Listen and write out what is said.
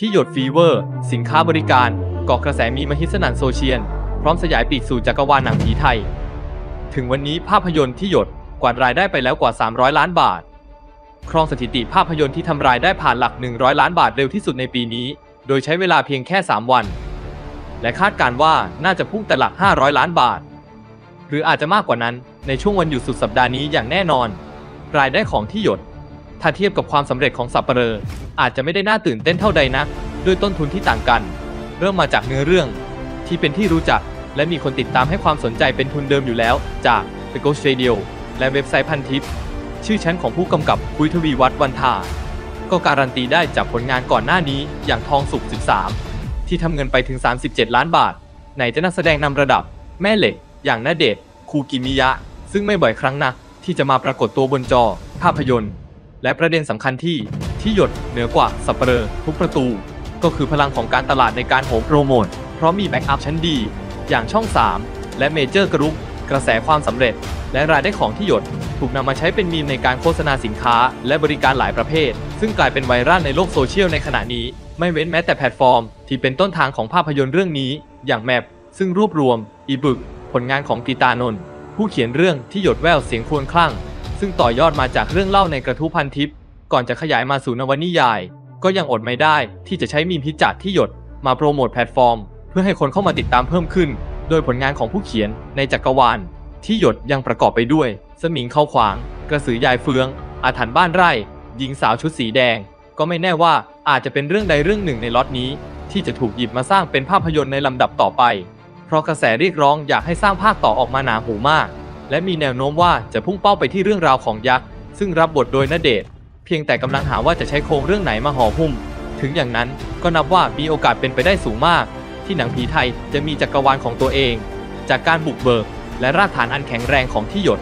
ที่หยดฟีเวอร์ สินค้าบริการก่อกระแสมีมหิสนันโซเชียลพร้อมสยายปีกสู่จักรวาลหนังผีไทย ถึงวันนี้ภาพยนตร์ที่หยดกวาดรายได้ไปแล้วกว่า 300 ล้านบาท ครองสถิติภาพยนตร์ที่ทำรายได้ผ่านหลัก 100 ล้านบาทเร็วที่สุดในปีนี้ โดยใช้เวลาเพียงแค่ 3 วัน และคาดการว่าน่าจะพุ่งแต่หลัก 500 ล้านบาท หรืออาจจะมากกว่านั้นในช่วงวันหยุดสุดสัปดาห์นี้อย่างแน่นอน รายได้ของที่หยด ถ้าเทียบกับความสำเร็จของสับเปลออาจจะไม่ได้น่าตื่นเต้นเท่าใดนัก ด้วยต้นทุนที่ต่างกัน เริ่มมาจากเนื้อเรื่อง ที่เป็นที่รู้จัก และมีคนติดตามให้ความสนใจเป็นทุนเดิมอยู่แล้ว จาก The Ghost Radio และเว็บไซต์พันทิป ชื่อชั้นของผู้กำกับคุยทวีวัฒน์วันทาก็การันตีได้จากผลงานก่อนหน้านี้อย่างทองสุก 13 ที่ทำเงินไปถึง 37 ล้านบาท ไหนจะนักแสดงนำระดับ แม่เหล็ก อย่างนาเดชคูกิมิยะ ซึ่งไม่บ่อยครั้งนักที่จะมาปรากฏตัวบนจอ ภาพยนตร์ และประเด็นสำคัญที่ธี่หยดเหนือกว่าสัปเหร่อทุกประตู ก็คือพลังของการตลาดในการโหมโปรโมทเพราะมี backup ชั้นดี อย่างช่อง 3 และเมเจอร์กรุ๊ปกระแสความสำเร็จ และรายได้ของธี่หยดถูกนำมาใช้เป็นมีมในการโฆษณาสินค้า และบริการหลายประเภท ซึ่งกลายเป็นไวรัลในโลกโซเชียลในขณะนี้ ไม่เว้นแม้แต่แพลตฟอร์ม ที่เป็นต้นทางของภาพยนตร์เรื่องนี้ อย่างแมปซึ่งรวบรวม อีบึก ผลงานของกีตานนท์ผู้เขียนเรื่องที่หยดแววเสียงควญคลั่ง ซึ่งต่อยอดมาจากเรื่องเล่าในกระทู้พันทิป ก่อนจะขยายมาสู่นวนิยาย ก็ยังอดไม่ได้ที่จะใช้มีมพิจัดที่หยด มาโปรโมทแพลตฟอร์ม เพื่อให้คนเข้ามาติดตามเพิ่มขึ้น โดยผลงานของผู้เขียนในจักรวาล ที่หยดยังประกอบไปด้วย สมิงเข้าขวาง กระสือยายเฟือง อาถรรพ์บ้านไร่หญิงสาวชุดสีแดง ก็ไม่แน่ว่าอาจจะเป็นเรื่องใดเรื่องหนึ่งในล็อตนี้ ที่จะถูกหยิบมาสร้างเป็นภาพยนตร์ในลำดับต่อไป เพราะกระแสเรียกร้องอยากให้สร้างภาคต่อออกมาหนาหูมาก และมีแนวโน้มว่าจะพุ่งเป้าไปที่เรื่องราวของยักษ์ ซึ่งรับบทโดยณเดชน์เพียงแต่กำลังหาว่าจะใช้โครงเรื่องไหนมาห่อหุ้ม ถึงอย่างนั้นก็นับว่ามีโอกาสเป็นไปได้สูงมาก ที่หนังผีไทยจะมีจักรวาลของตัวเอง จากการบุกเบิก และรากฐานอันแข็งแรงของที่หยด